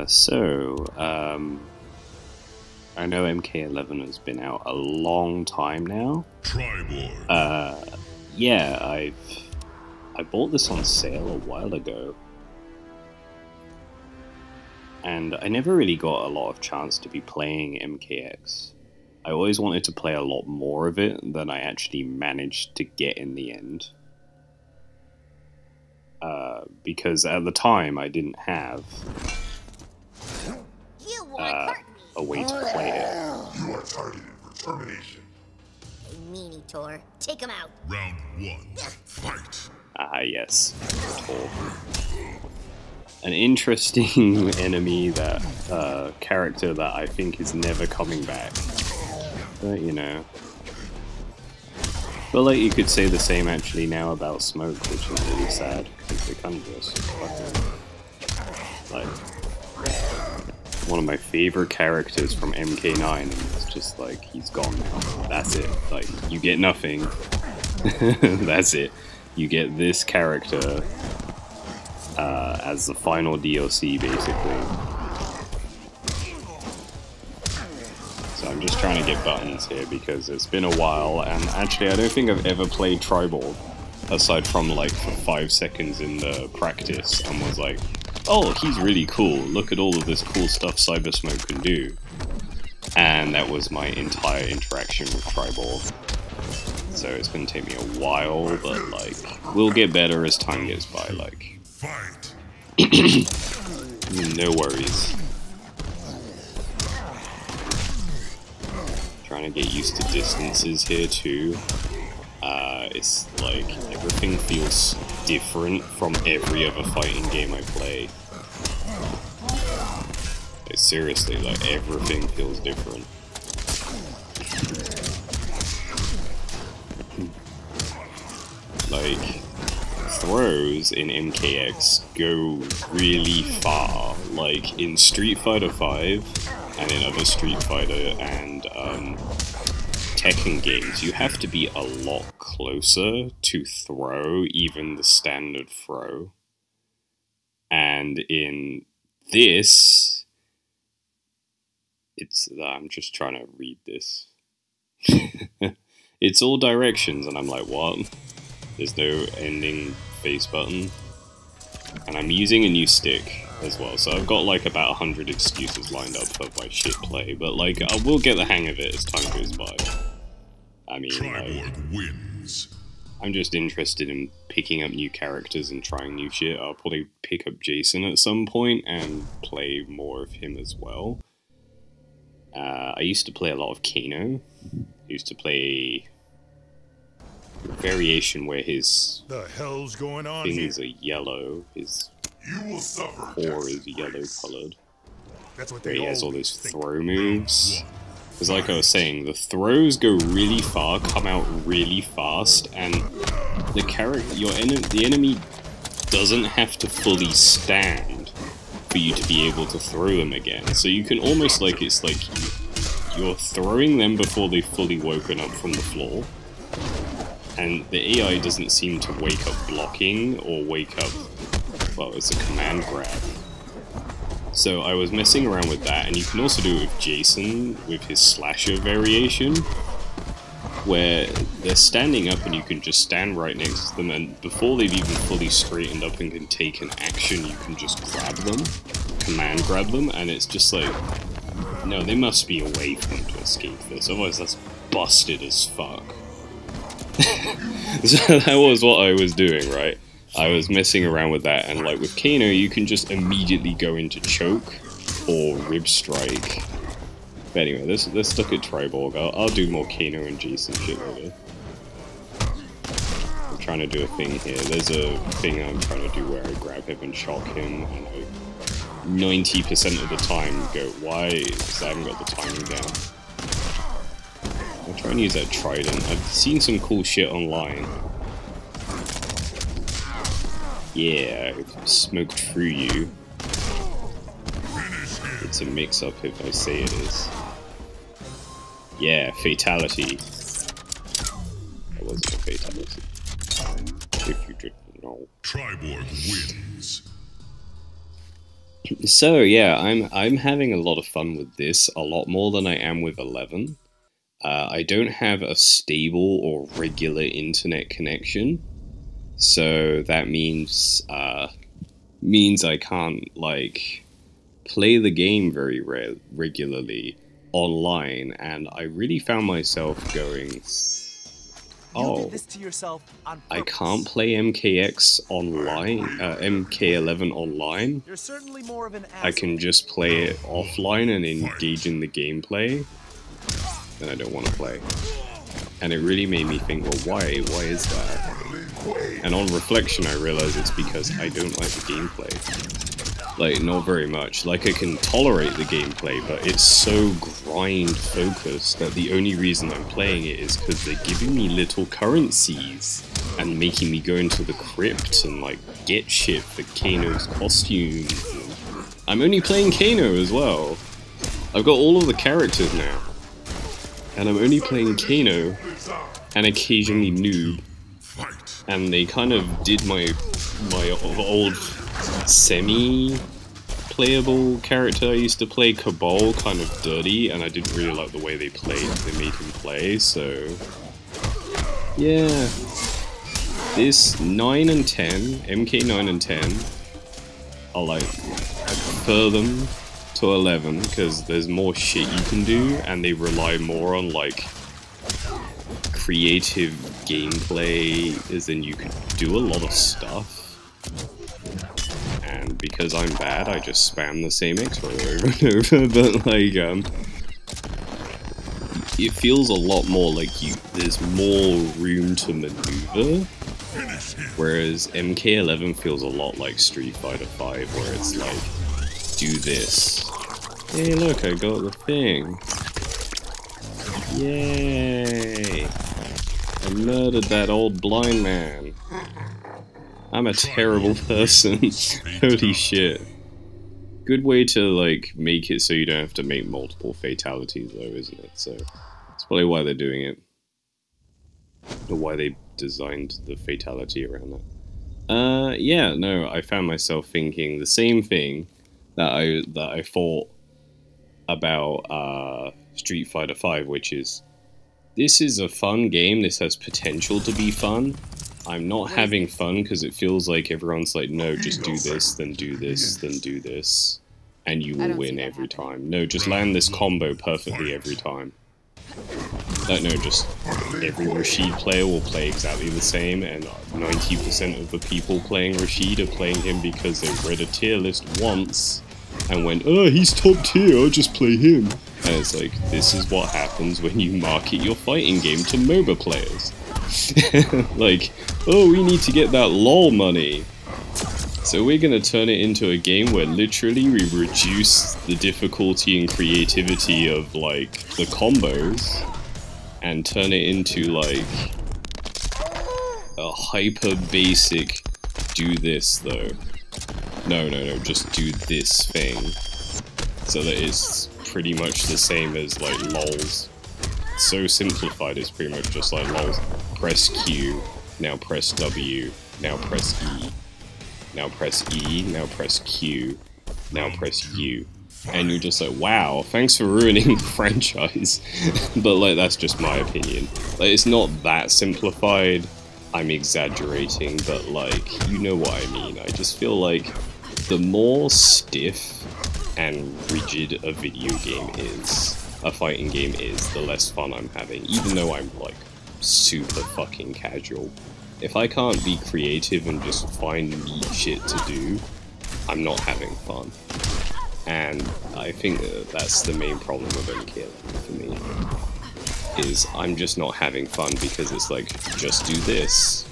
Uh, so, um, I know MK11 has been out a long time now. Uh, yeah, I've I bought this on sale a while ago, and I never really got a lot of chance to be playing MKX. I always wanted to play a lot more of it than I actually managed to get in the end. Uh, because at the time I didn't have uh, hurt me. a way to play it. You are targeted for termination. Hey, meanie Tor. Take him out. Round one. Fight. Ah, yes. An interesting enemy that uh, character that I think is never coming back. But you know. But like you could say the same actually now about Smoke, which is really sad because they kind of just fucking like one of my favorite characters from MK9, and it's just like he's gone now. That's it. Like you get nothing. That's it. You get this character uh, as the final DLC, basically. So I'm just trying to get buttons here because it's been a while, and actually I don't think I've ever played Triborg aside from like for five seconds in the practice and was like, oh, he's really cool. Look at all of this cool stuff Cyber Smoke can do. And that was my entire interaction with Triborg. So it's gonna take me a while, but like, we'll get better as time goes by, like, no worries. Trying to get used to distances here too. Uh, it's like everything feels different from every other fighting game I play. Like, seriously, like everything feels different. like throws in MKX go really far. Like in Street Fighter V and in other Street Fighter and um, Tekken games, you have to be a lot closer to throw even the standard throw. And in this, it's I'm just trying to read this. it's all directions, and I'm like, what? There's no ending face button. And I'm using a new stick as well, so I've got like about 100 excuses lined up for my shit play, but like, I will get the hang of it as time goes by. I mean, like, wins. I'm just interested in picking up new characters and trying new shit. I'll probably pick up Jason at some point and play more of him as well. Uh, I used to play a lot of Kano. I used to play variation where his The hell's going on here? things are yellow, his You will suffer. core is yellow colored. That's what Where they he has all those throw moves. Because like I was saying, the throws go really far, come out really fast, and the character, your enemy, the enemy doesn't have to fully stand for you to be able to throw them again. So you can almost like it's like you, you're throwing them before they've fully woken up from the floor, and the AI doesn't seem to wake up blocking or wake up. Well, it's a command grab. So I was messing around with that, and you can also do it with Jason with his slasher variation, where they're standing up and you can just stand right next to them, and before they've even fully straightened up and can take an action, you can just grab them, command grab them, and it's just like, no, they must be away from them to escape this, otherwise that's busted as fuck. so that was what I was doing, right? I was messing around with that, and like with Kano, you can just immediately go into choke or rib strike. But anyway, let's let's look at Triborg. I'll, I'll do more Kano and Jason shit later. I'm trying to do a thing here. There's a thing I'm trying to do where I grab him and shock him, and I 90% of the time go, why? Because I haven't got the timing down. I'll try and use that trident. I've seen some cool shit online. Yeah, I've smoked through you. It's a mix-up if I say it is. Yeah, fatality. That wasn't a fatality. If you didn't know. Triborg wins. So yeah, I'm I'm having a lot of fun with this, a lot more than I am with Eleven. Uh, I don't have a stable or regular internet connection, so that means uh, means I can't like play the game very re regularly online, and I really found myself going. Oh, did this to yourself on I can't play MKX online, uh, MK11 online. You're certainly more of an. I can just play it offline and engage in the gameplay. And I don't want to play. And it really made me think, well, why? Why is that? And on reflection, I realize it's because I don't like the gameplay. Like, not very much. Like, I can tolerate the gameplay, but it's so grind focused that the only reason I'm playing it is because they're giving me little currencies and making me go into the crypt and, like, get shit for Kano's costume. I'm only playing Kano as well. I've got all of the characters now. And I'm only playing Kano and occasionally Noob and they kind of did my my old semi playable character I used to play Cabal kind of dirty and I didn't really like the way they played they made him play so yeah this 9 and 10 MK 9 and 10 are like I prefer them to 11 because there's more shit you can do and they rely more on like creative gameplay is in you can do a lot of stuff. Because I'm bad, I just spam the same X roll over and over, but like, um, it feels a lot more like you, there's more room to maneuver, whereas MK11 feels a lot like Street Fighter 5, where it's like, do this. Hey look, I got the thing. Yay! I murdered that old blind man. I'm a terrible person. Holy shit. Good way to, like, make it so you don't have to make multiple fatalities, though, isn't it? So, that's probably why they're doing it. Or why they designed the fatality around that. Uh, yeah, no, I found myself thinking the same thing that I, that I thought about, uh, Street Fighter V, which is this is a fun game. This has potential to be fun. I'm not having fun because it feels like everyone's like, no, just do this, then do this, then do this, and you will win every time. No, just land this combo perfectly every time. Don't know, just every Rashid player will play exactly the same, and 90% of the people playing Rashid are playing him because they read a tier list once and went, oh, he's top tier, I'll just play him. And it's like, this is what happens when you market your fighting game to MOBA players. like, oh, we need to get that LOL money. So we're gonna turn it into a game where literally we reduce the difficulty and creativity of, like, the combos and turn it into, like, a hyper basic do this, though. No, no, no, just do this thing. So that it's pretty much the same as like lols. So simplified it's pretty much just like lols. Press Q, now press W, now press E. Now press E, now press Q, now press U. And you're just like, wow, thanks for ruining the franchise. but like that's just my opinion. Like it's not that simplified. I'm exaggerating, but like you know what I mean. I just feel like the more stiff and rigid a video game is, a fighting game is, the less fun I'm having, even though I'm like super fucking casual. If I can't be creative and just find neat shit to do, I'm not having fun. And I think that that's the main problem with MKL for me. Is I'm just not having fun because it's like, just do this,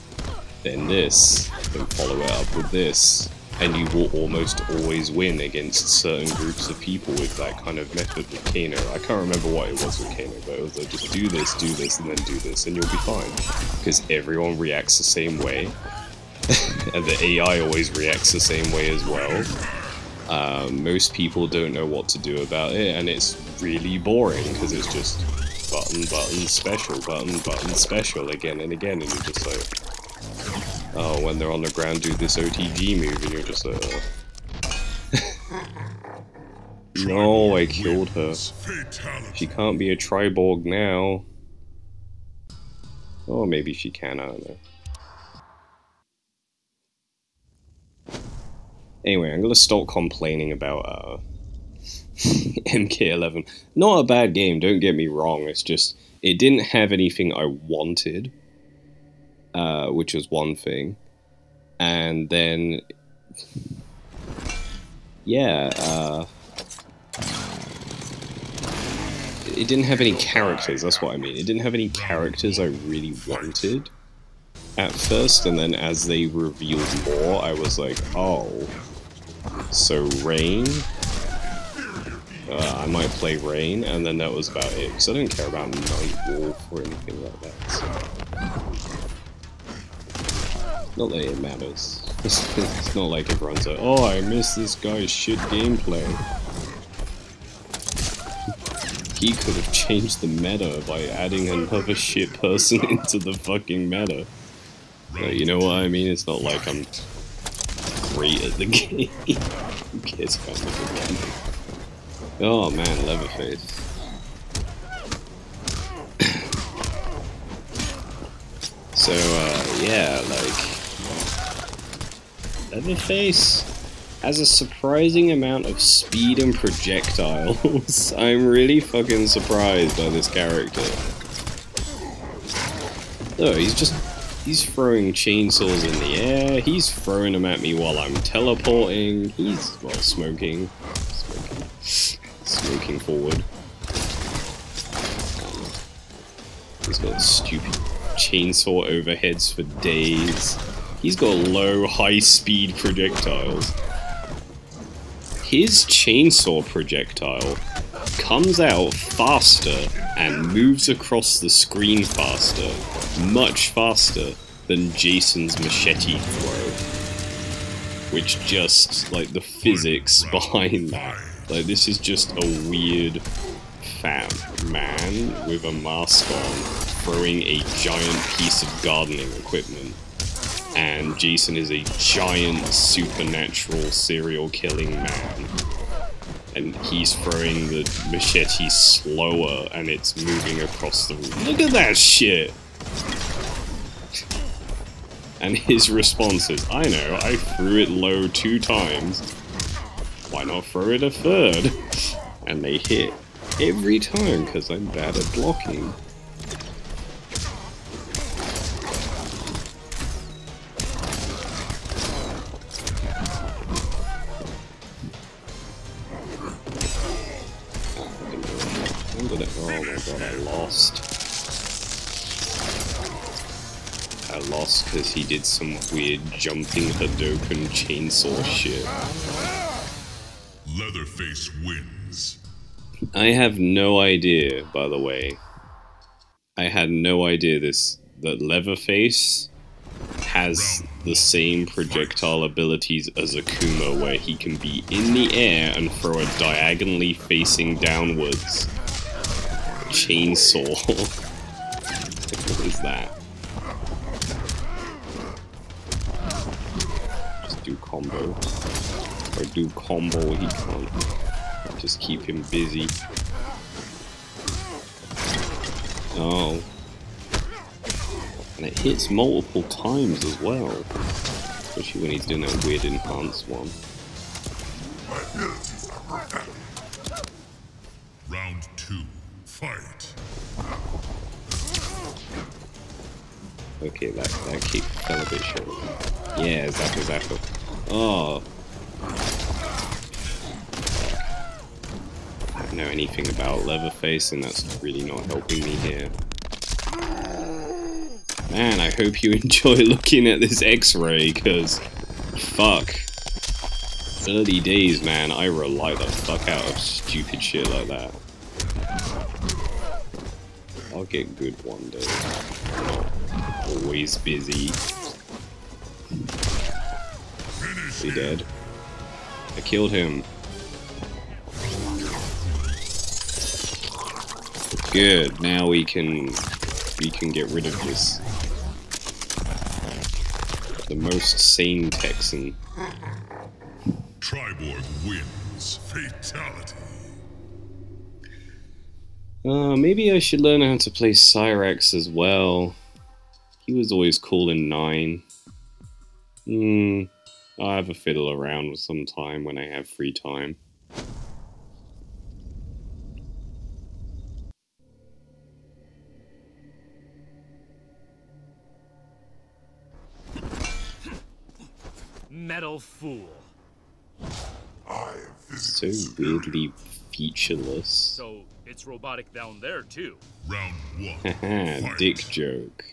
then this, then follow it up with this, and you will almost always win against certain groups of people with that kind of method with Kano. I can't remember what it was with Kano, but it was like just do this, do this, and then do this, and you'll be fine. Because everyone reacts the same way, and the AI always reacts the same way as well. Um, most people don't know what to do about it, and it's really boring because it's just button, button, special, button, button, special again and again, and you're just like, oh, when they're on the ground, do this OTG move, and you're just like, oh. No, I killed her. She can't be a Triborg now. Or maybe she can, I don't know. Anyway, I'm gonna stop complaining about uh, MK11. Not a bad game, don't get me wrong, it's just, it didn't have anything I wanted, uh, which was one thing. And then, yeah, uh, it didn't have any characters, that's what I mean. It didn't have any characters I really wanted at first, and then as they revealed more, I was like, oh. So Rain? Uh, I might play Rain, and then that was about it, because I didn't care about Night Wolf or anything like that, so... Not that it matters. it's not like everyone's like, oh, I miss this guy's shit gameplay. he could have changed the meta by adding another shit person into the fucking meta. But you know what I mean? It's not like I'm great at the game. Who cares about the game? Oh man, Leatherface. so, uh, yeah, like... Leatherface has a surprising amount of speed and projectiles. I'm really fucking surprised by this character. Oh, he's just... He's throwing chainsaws in the air, he's throwing them at me while I'm teleporting, he's, well, smoking. Smoking, smoking forward. He's got stupid chainsaw overheads for days. He's got low, high-speed projectiles. His chainsaw projectile comes out faster and moves across the screen faster, much faster than Jason's machete throw. Which just, like, the physics behind that. Like, this is just a weird fat man with a mask on throwing a giant piece of gardening equipment. And Jason is a giant supernatural serial killing man. And he's throwing the machete slower and it's moving across the room. Look at that shit! And his response is, I know, I threw it low two times. Why not throw it a third? And they hit every time because I'm bad at blocking. Some weird jumping Hadoken chainsaw shit. Leatherface wins. I have no idea, by the way. I had no idea this that Leatherface has the same projectile abilities as Akuma, where he can be in the air and throw a diagonally facing downwards chainsaw. what is that? Just do combo. Or do combo, he can't. Just keep him busy. Oh. And it hits multiple times as well. Especially when he's doing that weird enhanced one. My abilities are perfect. Round two. Fight. Okay, that, that kick fell a bit short. Yeah, Zappa Zappa. Oh. I don't know anything about Leatherface, and that's really not helping me here. Man, I hope you enjoy looking at this x-ray, because... Fuck. Early days, man, I rely the fuck out of stupid shit like that. I'll get good one day. Always busy. He dead. I killed him. Good. Now we can we can get rid of this. The most sane Texan. Triborg wins. Fatality. Uh, maybe I should learn how to play Cyrax as well. He was always cool in 9. Hmm, I'll have a fiddle around sometime when I have free time. Metal fool. I am So weirdly featureless. So it's robotic down there too. Round one. Haha, dick joke.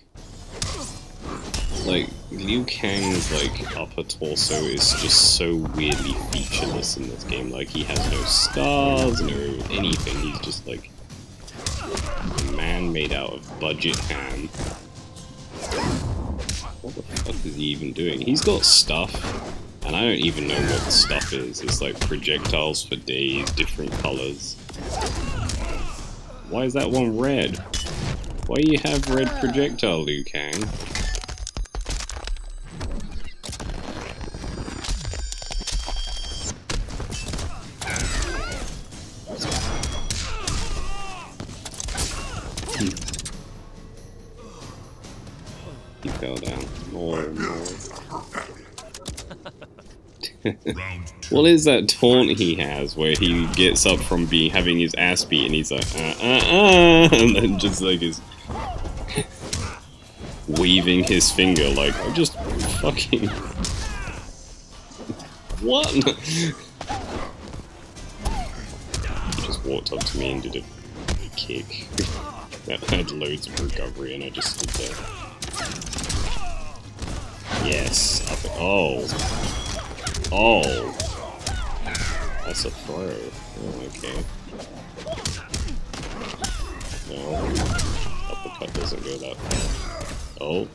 Like, Liu Kang's, like, upper torso is just so weirdly featureless in this game. Like, he has no scars, no anything. He's just, like, a man made out of budget ham. What the fuck is he even doing? He's got stuff, and I don't even know what the stuff is. It's like projectiles for days, different colors. Why is that one red? Why do you have red projectile, Liu Kang? What is that taunt he has where he gets up from being having his ass beat and he's like uh uh uh and then just like is waving his finger like I'm just fucking what? he just walked up to me and did a kick that had loads of recovery and I just stood there. Yes. Oh. Oh. That's a throw. Oh, okay. No. Uppercut doesn't go that far. Oh.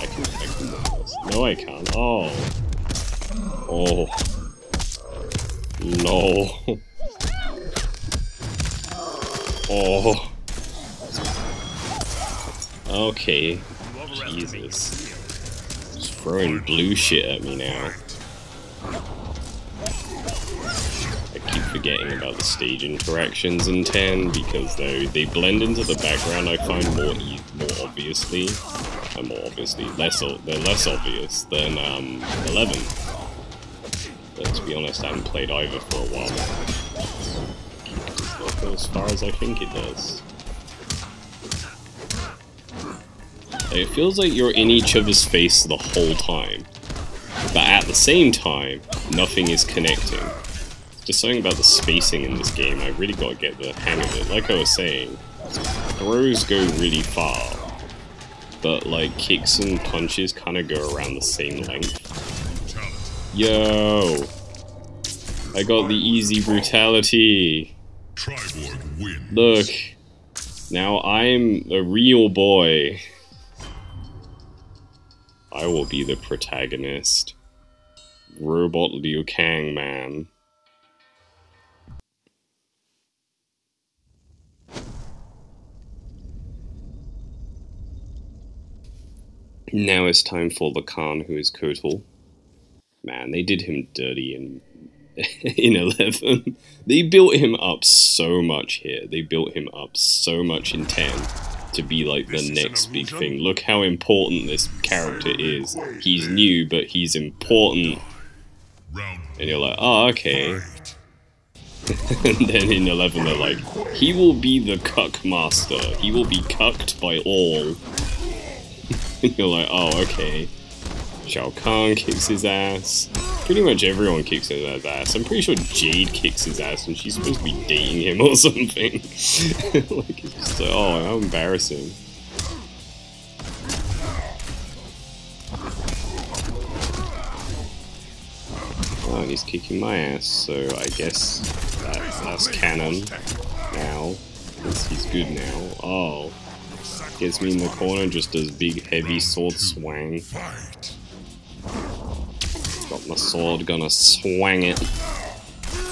I can, I can do this. No, I can't. Oh. Oh. No. Oh. Okay. Jesus. He's throwing blue shit at me now. Forgetting about the stage interactions in 10 because though they blend into the background I find more e more obviously uh, more obviously less they're less obvious than um 11 but to be honest I haven't played either for a while. Not as far as I think it does. It feels like you're in each other's face the whole time but at the same time nothing is connecting just something about the spacing in this game. I really got to get the hang of it. Like I was saying, throws go really far, but like kicks and punches kind of go around the same length. Yo, I got the easy brutality. Look, now I'm a real boy. I will be the protagonist. Robot Liu Kang man. Now it's time for the Khan who is Kotal. Man, they did him dirty in in 11. They built him up so much here. They built him up so much in 10 to be like This the next big thing. Look how important this character is. He's new, but he's important. And you're like, oh, okay. and then in 11 they're like, he will be the cuck master. He will be cucked by all. you're like, oh, okay. Shao Kahn kicks his ass. Pretty much everyone kicks his ass. I'm pretty sure Jade kicks his ass and she's supposed to be dating him or something. like, it's just like, oh, how embarrassing. Oh, he's kicking my ass, so I guess that, that's canon now. He's good now. Oh. Gets me in the corner, just does big heavy sword swang. Fight. Got my sword, gonna swang it.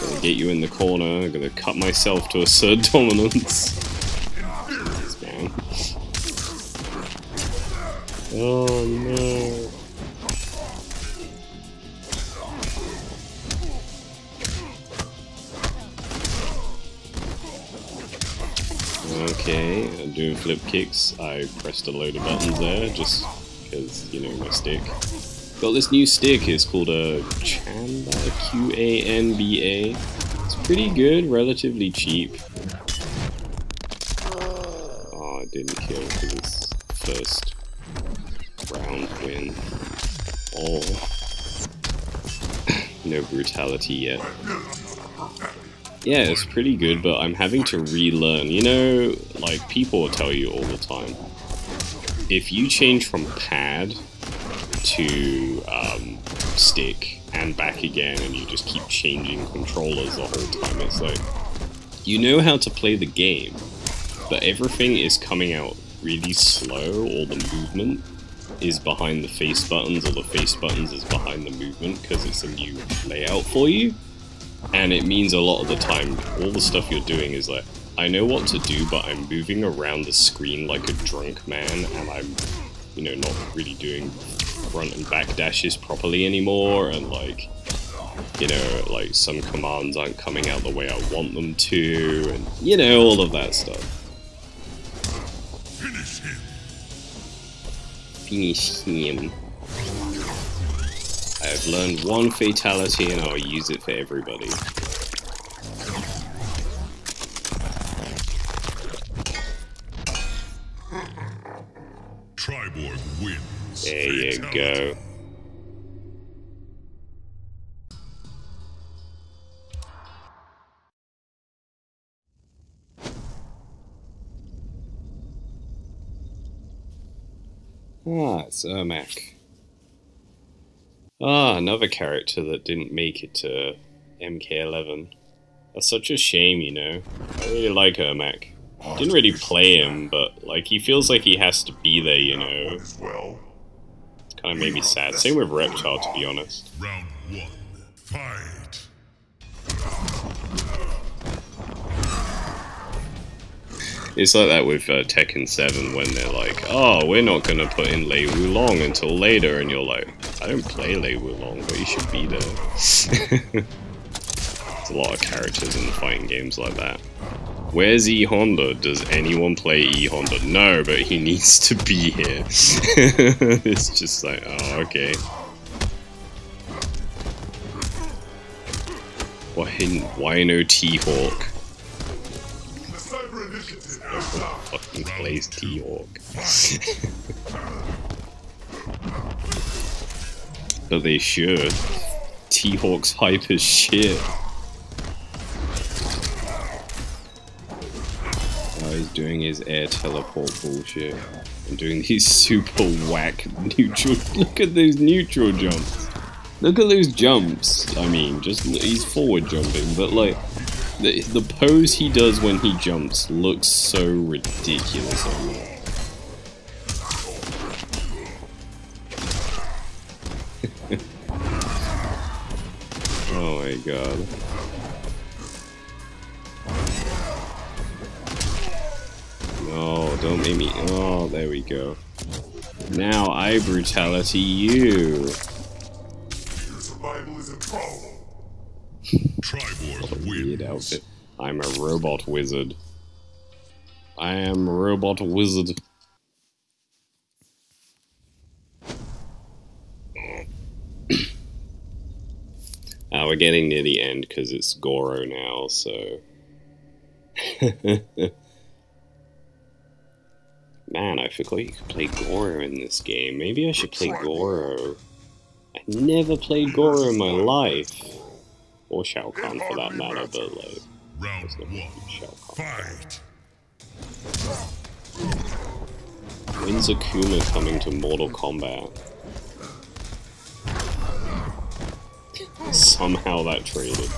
Gonna get you in the corner, gonna cut myself to a assert dominance. Oh no. Okay, I'm doing flip kicks. I pressed a load of buttons there, just because, you know, my stick. Got this new stick, it's called a Qanba, Q-A-N-B-A. It's pretty good, relatively cheap. Oh, it didn't kill for this first round win. Oh. no brutality yet. Yeah, it's pretty good, but I'm having to relearn. You know, like, people tell you all the time. If you change from pad to um, stick and back again, and you just keep changing controllers the whole time, it's like, you know how to play the game, but everything is coming out really slow, all the movement is behind the face buttons, or the face buttons is behind the movement, because it's a new layout for you. And it means a lot of the time, all the stuff you're doing is like, I know what to do, but I'm moving around the screen like a drunk man, and I'm, you know, not really doing front and back dashes properly anymore, and like, you know, like some commands aren't coming out the way I want them to, and, you know, all of that stuff. Finish him. Finish him. I've learned one fatality and I'll use it for everybody. Triborg wins. There you Fatality. go. Ah, it's Ermac. Ah, another character that didn't make it to MK11. That's such a shame, you know. I really like Ermac. Didn't really play him, but like he feels like he has to be there, you know. Kind of made me sad. Same with Reptile, to be honest. Round one. Fight. It's like that with uh, Tekken 7 when they're like, oh, we're not going to put in Lei Wulong until later, and you're like, I don't play Lei Wulong, but you should be there. There's a lot of characters in fighting games like that. Where's E Honda? Does anyone play E Honda? No, but he needs to be here. it's just like, oh, okay. Why, why no T-Hawk? The Fucking plays T-Hawk. but they should. T-Hawk's hype as shit. Oh, he's doing his air teleport bullshit. And doing these super whack neutral. Look at those neutral jumps. Look at those jumps. I mean, just he's forward jumping, but like the the pose he does when he jumps looks so ridiculous. oh my god. No, don't make me. Oh, there we go. Now I brutality you. Weird outfit. I'm a robot wizard. I am a robot wizard. Uh, we're getting near the end because it's Goro now, so. Man, I forgot you could play Goro in this game. Maybe I should play Goro. I never played Goro in my life. Or Shao Kahn for that matter, but like, Round there's no one. Shao Kahn. Fight. When's Akuma coming to Mortal Kombat? Somehow that traded.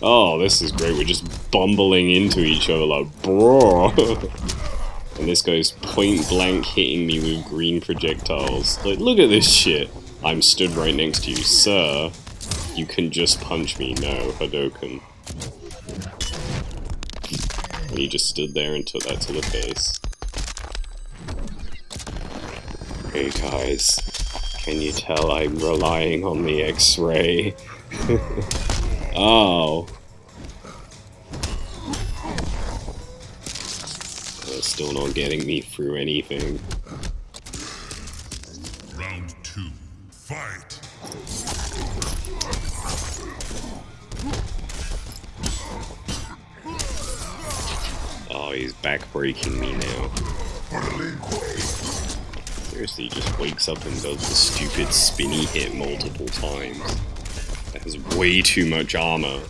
Oh, this is great. We're just bumbling into each other like, bro. and this guy's point blank hitting me with green projectiles. Like, look at this shit. I'm stood right next to you, sir. You can just punch me. No, Hadoken. And he just stood there and took that to the face. Hey guys, can you tell I'm relying on the X-ray? oh. still not getting me through anything. Round two. Fight. Oh, he's backbreaking me now. Seriously, he just wakes up and does the stupid spinny hit multiple times. That has way too much armor.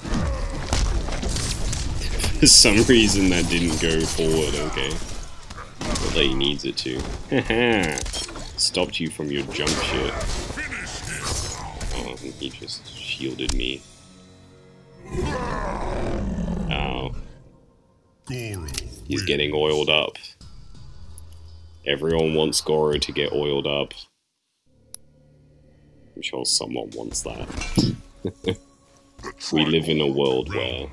For some reason that didn't go forward, okay. But that he needs it to. Haha! Stopped you from your jump shit. Oh, he just shielded me. Ow. He's getting oiled up. Everyone wants Goro to get oiled up. I'm sure someone wants that. we live in a world where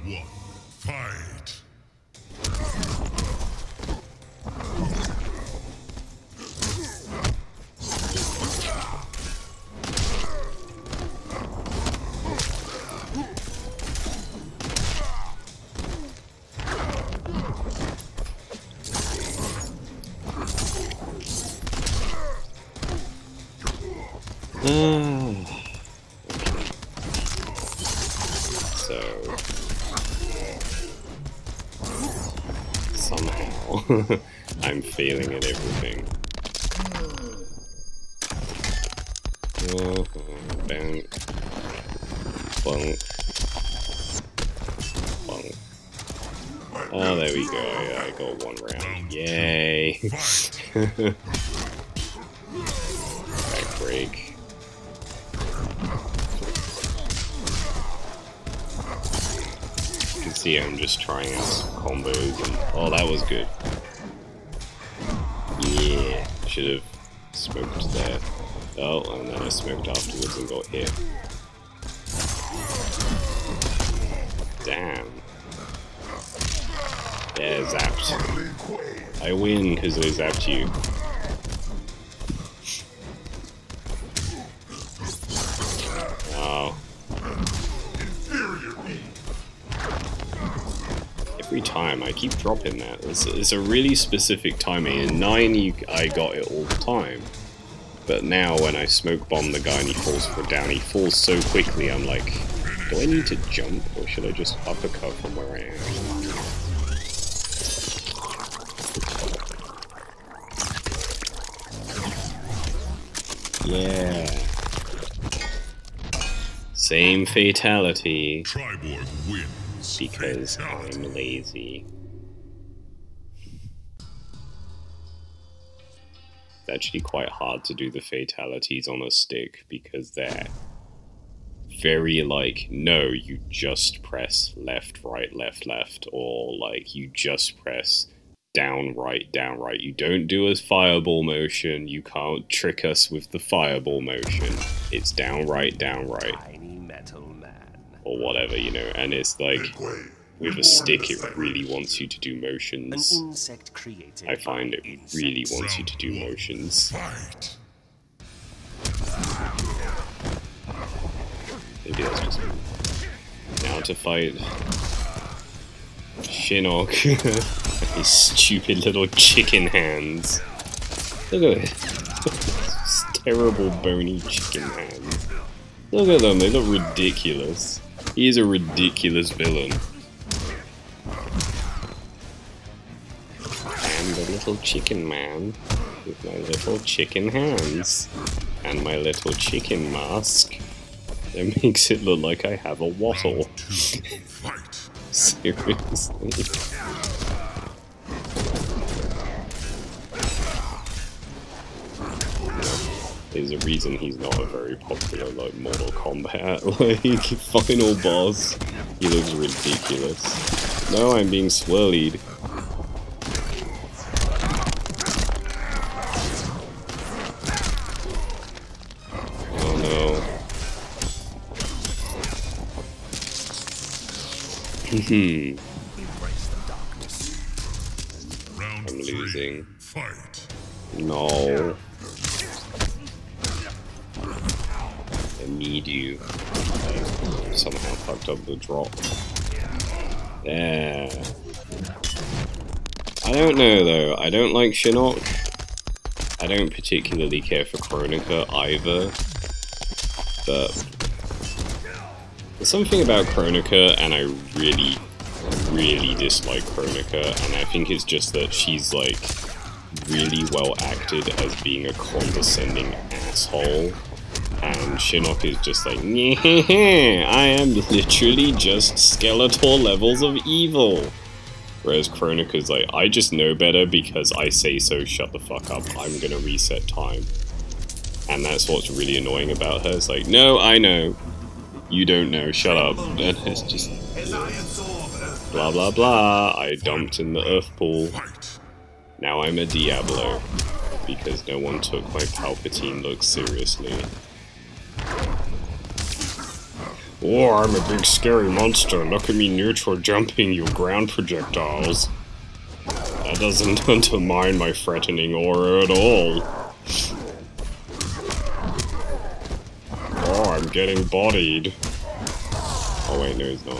Back break. You can see I'm just trying out some combos and oh that was good. Yeah. Should have smoked there. Oh, and then I smoked afterwards and got hit. Damn. Yeah, zapped. I win because I zapped you. Oh. Every time I keep dropping that. It's, it's a really specific timing. In 9 you, I got it all the time. But now when I smoke bomb the guy and he falls for down, he falls so quickly I'm like, do I need to jump or should I just uppercut from where I am? Yeah. Same fatality Triborg wins. because Fatality. I'm lazy. It's actually quite hard to do the fatalities on a stick because they're very like, no, you just press left, right, left, left, or like you just press down, right. You don't do a fireball motion, you can't trick us with the fireball motion. It's downright, downright. Tiny metal man. or whatever, you know, and it's like with a stick it really wants you to do An motions. insect created. I find by it really wants you to do motions. Fight. Maybe that's just me. Now to fight Shinnok. His stupid little chicken hands. Look at it. Terrible bony chicken hands. Look at them, they look ridiculous. He is a ridiculous villain. And the little chicken man with my little chicken hands and my little chicken mask that makes it look like I have a waffle. Seriously. There's a reason he's not a very popular like Mortal Kombat like final boss. He looks ridiculous. No, I'm being swirlied. Hmm. I'm losing. Fight. No. I need you. I somehow fucked up the drop. Yeah. I don't know though. I don't like Shinnok. I don't particularly care for Kronika either. But there's something about Kronika, and I really, really dislike Kronika, and I think it's just that she's like really well acted as being a condescending asshole. And Shinnok is just like, I am literally just Skeletor levels of evil. Whereas Kronika's like, I just know better because I say so, shut the fuck up, I'm gonna reset time. And that's what's really annoying about her. It's like, no, I know. You don't know, shut up. And it's just blah blah blah. I dumped in the earth pool. Now I'm a Diablo. Because no one took my Palpatine look seriously. Oh, I'm a big scary monster. Look at me neutral jumping, your ground projectiles. That doesn't undermine my threatening aura at all. Oh, I'm getting bodied. Oh wait, no he's not.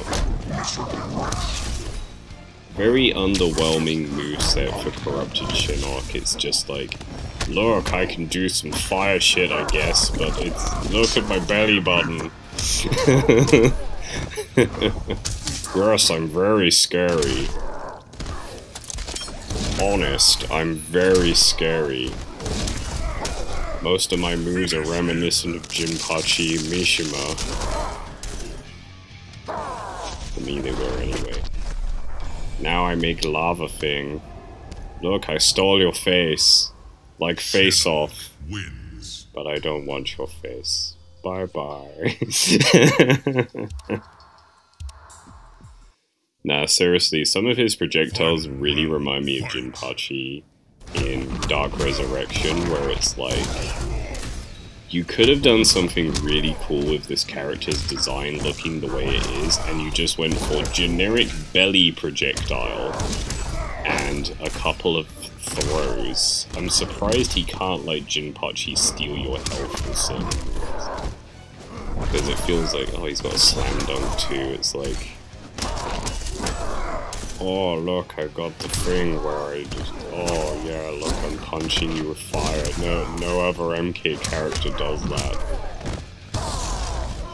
Very underwhelming moveset for Corrupted Shinnok. It's just like, look, I can do some fire shit, I guess, but it's, look at my belly button. yes, I'm very scary. Honest, I'm very scary. Most of my moves are reminiscent of Jinpachi Mishima. For me, they were anyway. Now I make lava thing. Look, I stole your face. Like face off. Wins. But I don't want your face. Bye bye. nah, seriously, some of his projectiles really remind me of Jinpachi in Dark Resurrection, where it's like you could have done something really cool with this character's design looking the way it is, and you just went for generic belly projectile and a couple of throws. I'm surprised he can't let Jinpachi steal your health certain moves. Because it feels like, oh, he's got a slam dunk too. It's like, oh, look, I got the thing where I just, oh, yeah, look, I'm punching you with fire. No, no other MK character does that.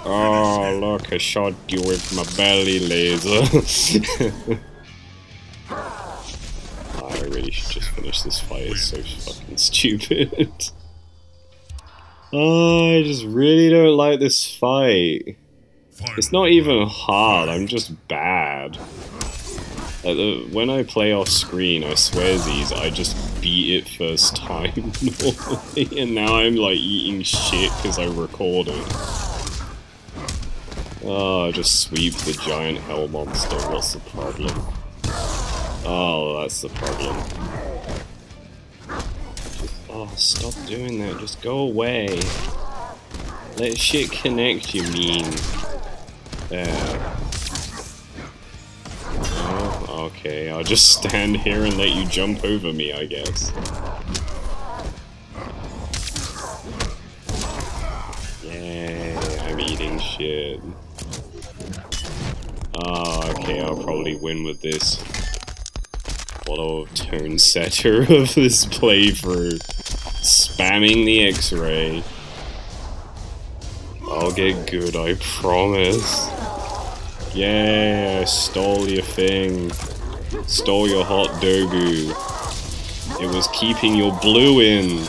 Oh, look, I shot you with my belly laser. I really should just finish this fight, it's so fucking stupid. oh, I just really don't like this fight. It's not even hard, I'm just bad. The, when I play off screen, I swear these, I just beat it first time normally, and now I'm like eating shit because I recorded. Oh, ah, I just sweep the giant hell monster, what's the problem? Oh, that's the problem. Just, oh, stop doing that, just go away. Let shit connect, you mean. There. Okay, I'll just stand here and let you jump over me, I guess. Yay, I'm eating shit. Oh, okay, I'll probably win with this. What a tone setter of this playthrough. Spamming the X-ray. I'll get good, I promise. Yeah, I stole your thing. Stole your hot dogu. It was keeping your blue in.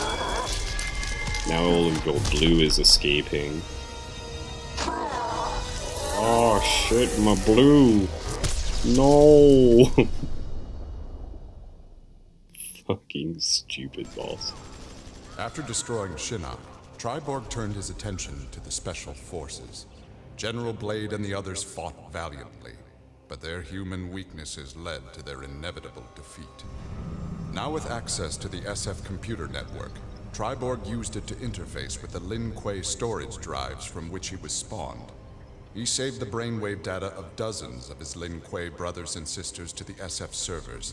Now all of your blue is escaping. Oh shit, my blue. No. Fucking stupid boss. After destroying Shinnok, Triborg turned his attention to the Special Forces. General Blade and the others fought valiantly, but their human weaknesses led to their inevitable defeat. Now with access to the SF computer network, Triborg used it to interface with the Lin Kuei storage drives from which he was spawned. He saved the brainwave data of dozens of his Lin Kuei brothers and sisters to the SF servers.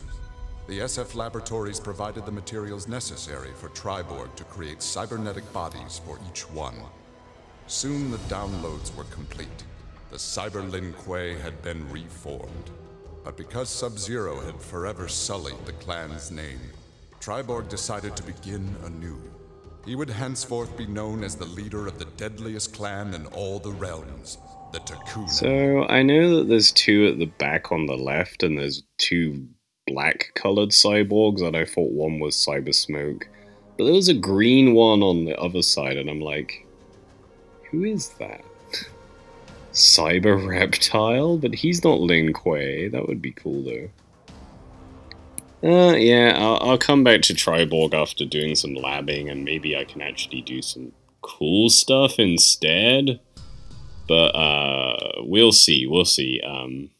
The SF laboratories provided the materials necessary for Triborg to create cybernetic bodies for each one. Soon the downloads were complete. The Cyber Lin Kuei had been reformed. But because Sub-Zero had forever sullied the clan's name, Triborg decided to begin anew. He would henceforth be known as the leader of the deadliest clan in all the realms, the Tekunin. So I know that there's two at the back on the left, and there's two black colored cyborgs, and I thought one was Cyber Smoke. But there was a green one on the other side, and I'm like, who is that? Cyber Reptile? But he's not Lin Kuei. That would be cool, though. Uh, yeah, I'll, I'll come back to Triborg after doing some labbing, and maybe I can actually do some cool stuff instead. But, uh, we'll see, we'll see. Um,